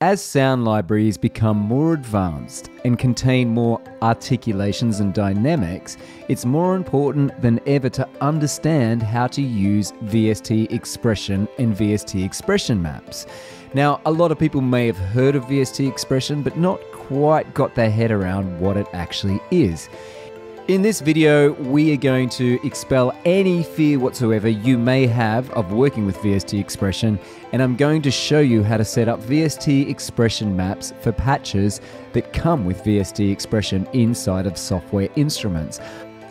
As sound libraries become more advanced and contain more articulations and dynamics, it's more important than ever to understand how to use VST expression and VST expression maps. Now, a lot of people may have heard of VST expression, but not quite got their head around what it actually is. In this video, we are going to expel any fear whatsoever you may have of working with VST Expression, and I'm going to show you how to set up VST Expression maps for patches that come with VST Expression inside of software instruments.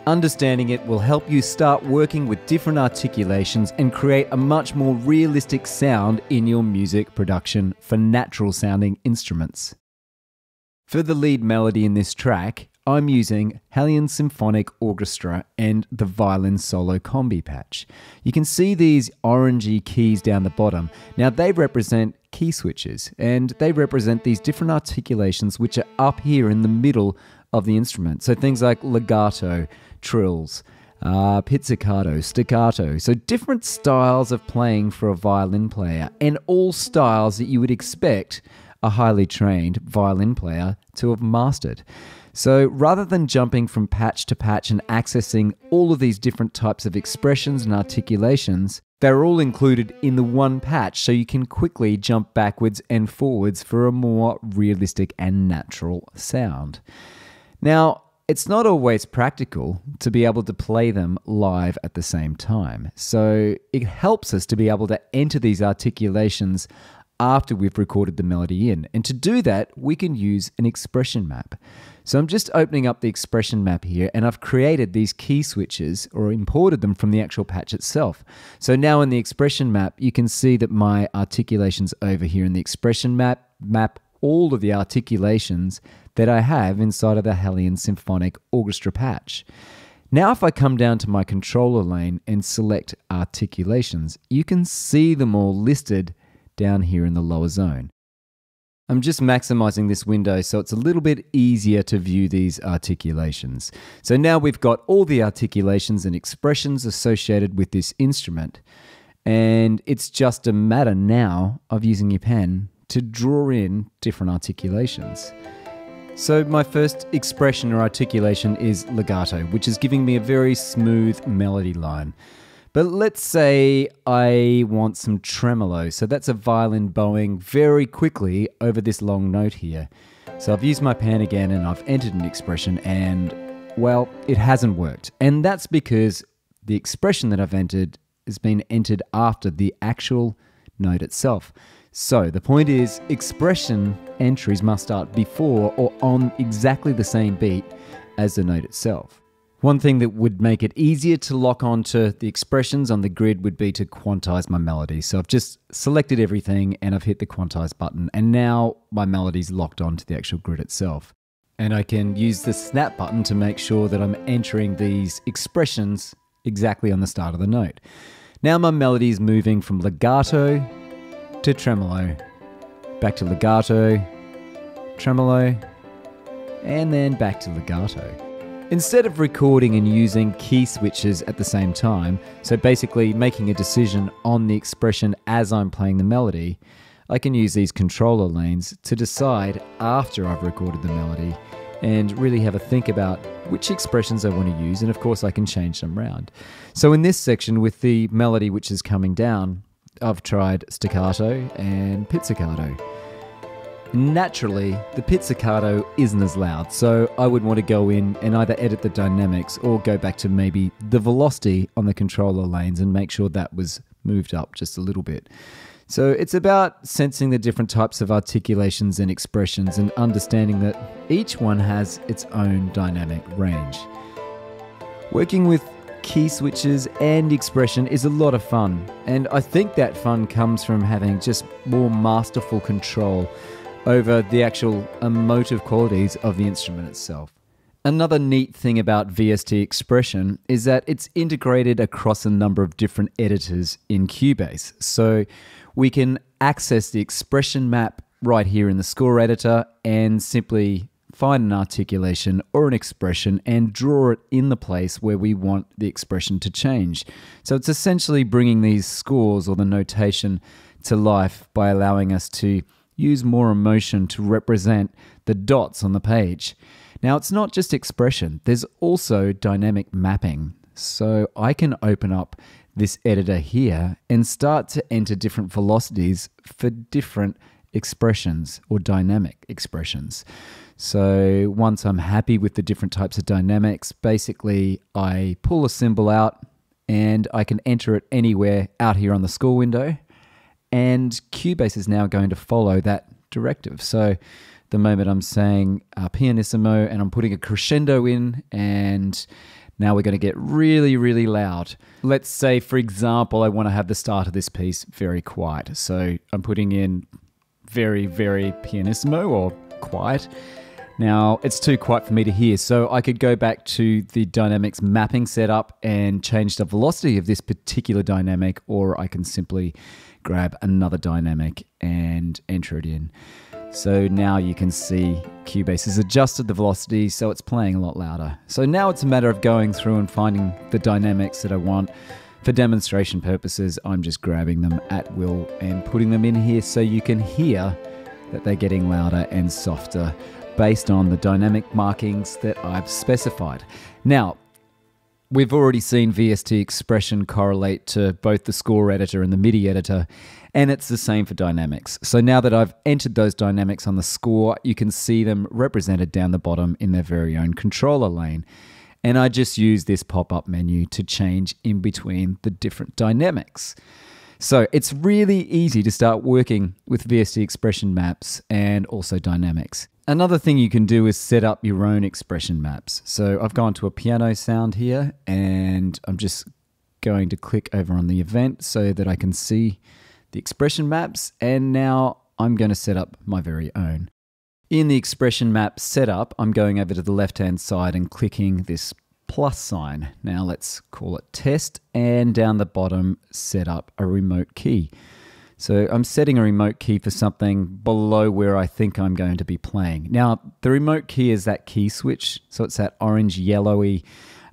Understanding it will help you start working with different articulations and create a much more realistic sound in your music production for natural sounding instruments. For the lead melody in this track, I'm using HALion Symphonic Orchestra and the Violin Solo Combi patch. You can see these orangey keys down the bottom. Now they represent key switches and they represent these different articulations which are up here in the middle of the instrument. So things like legato, trills, uh, pizzicato, staccato. So different styles of playing for a violin player and all styles that you would expect a highly trained violin player to have mastered. So rather than jumping from patch to patch and accessing all of these different types of expressions and articulations, they're all included in the one patch so you can quickly jump backwards and forwards for a more realistic and natural sound. Now, it's not always practical to be able to play them live at the same time. So it helps us to be able to enter these articulations after we've recorded the melody in. And to do that, we can use an expression map. So I'm just opening up the expression map here and I've created these key switches or imported them from the actual patch itself. So now in the expression map, you can see that my articulations over here in the expression map map all of the articulations that I have inside of the HALion Symphonic Orchestra patch. Now, if I come down to my controller lane and select articulations, you can see them all listed down here in the lower zone. I'm just maximizing this window so it's a little bit easier to view these articulations. So now we've got all the articulations and expressions associated with this instrument. And it's just a matter now of using your pen to draw in different articulations. So my first expression or articulation is legato, which is giving me a very smooth melody line. But let's say I want some tremolo. So that's a violin bowing very quickly over this long note here. So I've used my pan again and I've entered an expression and, well, it hasn't worked. And that's because the expression that I've entered has been entered after the actual note itself. So the point is, expression entries must start before or on exactly the same beat as the note itself. One thing that would make it easier to lock onto the expressions on the grid would be to quantize my melody. So I've just selected everything and I've hit the quantize button and now my melody's locked onto the actual grid itself. And I can use the snap button to make sure that I'm entering these expressions exactly on the start of the note. Now my melody is moving from legato to tremolo, back to legato, tremolo, and then back to legato. Instead of recording and using key switches at the same time, so basically making a decision on the expression as I'm playing the melody, I can use these controller lanes to decide after I've recorded the melody and really have a think about which expressions I want to use, and of course I can change them around. So in this section with the melody which is coming down, I've tried staccato and pizzicato. Naturally, the pizzicato isn't as loud, so I would want to go in and either edit the dynamics or go back to maybe the velocity on the controller lanes and make sure that was moved up just a little bit. So it's about sensing the different types of articulations and expressions and understanding that each one has its own dynamic range. Working with key switches and expression is a lot of fun, and I think that fun comes from having just more masterful control over the actual emotive qualities of the instrument itself. Another neat thing about VST Expression is that it's integrated across a number of different editors in Cubase. So we can access the expression map right here in the score editor and simply find an articulation or an expression and draw it in the place where we want the expression to change. So it's essentially bringing these scores or the notation to life by allowing us to use more emotion to represent the dots on the page. Now, it's not just expression, there's also dynamic mapping. So I can open up this editor here and start to enter different velocities for different expressions or dynamic expressions. So once I'm happy with the different types of dynamics, basically I pull a symbol out and I can enter it anywhere out here on the score window. And Cubase is now going to follow that directive. So the moment I'm saying uh, pianissimo and I'm putting a crescendo in and now we're going to get really, really loud. Let's say, for example, I want to have the start of this piece very quiet. So I'm putting in very, very pianissimo or quiet. Now, it's too quiet for me to hear, so I could go back to the dynamics mapping setup and change the velocity of this particular dynamic, or I can simply grab another dynamic and enter it in. So now you can see Cubase has adjusted the velocity so it's playing a lot louder. So now it's a matter of going through and finding the dynamics that I want. For demonstration purposes, I'm just grabbing them at will and putting them in here so you can hear that they're getting louder and softer based on the dynamic markings that I've specified. Now, we've already seen VST expression correlate to both the score editor and the MIDI editor, and it's the same for dynamics. So now that I've entered those dynamics on the score, you can see them represented down the bottom in their very own controller lane. And I just use this pop up menu to change in between the different dynamics. So it's really easy to start working with VST expression maps and also dynamics. Another thing you can do is set up your own expression maps. So I've gone to a piano sound here and I'm just going to click over on the event so that I can see the expression maps. And now I'm going to set up my very own. In the expression map setup, I'm going over to the left hand side and clicking this plus sign. Now let's call it test and down the bottom set up a remote key. So I'm setting a remote key for something below where I think I'm going to be playing. Now, the remote key is that key switch. So it's that orange yellowy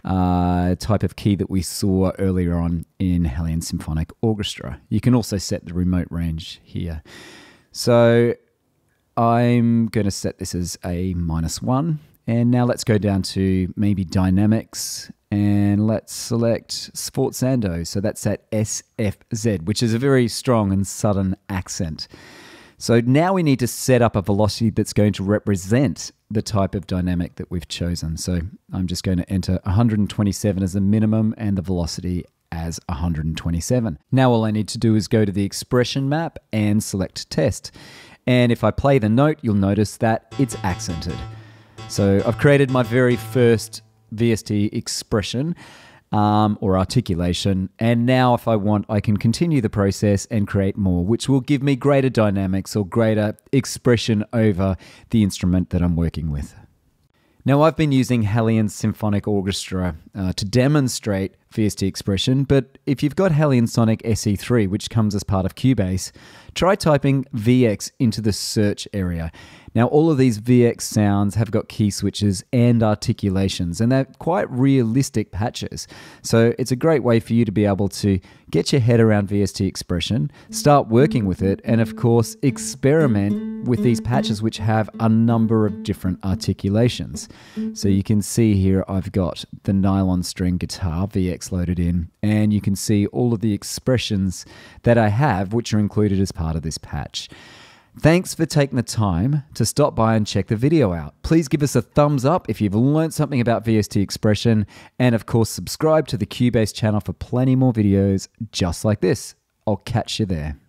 uh, type of key that we saw earlier on in HALion Symphonic Orchestra. You can also set the remote range here. So I'm going to set this as a minus one. And now let's go down to maybe dynamics and let's select Sforzando. So that's that SFZ, which is a very strong and sudden accent. So now we need to set up a velocity that's going to represent the type of dynamic that we've chosen. So I'm just going to enter 127 as a minimum and the velocity as 127. Now all I need to do is go to the expression map and select test. And if I play the note, you'll notice that it's accented. So I've created my very first VST expression um, or articulation. And now, if I want, I can continue the process and create more, which will give me greater dynamics or greater expression over the instrument that I'm working with. Now, I've been using HALion Symphonic Orchestra uh, to demonstrate VST expression, but if you've got HALion Sonic SE3, which comes as part of Cubase, try typing VX into the search area. Now, all of these VX sounds have got key switches and articulations, and they're quite realistic patches. So, it's a great way for you to be able to get your head around VST expression, start working with it, and of course, experiment with these patches which have a number of different articulations. So, you can see here I've got the nylon string guitar VX loaded in, and you can see all of the expressions that I have, which are included as part of this patch. Thanks for taking the time to stop by and check the video out. Please give us a thumbs up if you've learned something about VST expression, and of course, subscribe to the Cubase channel for plenty more videos just like this. I'll catch you there.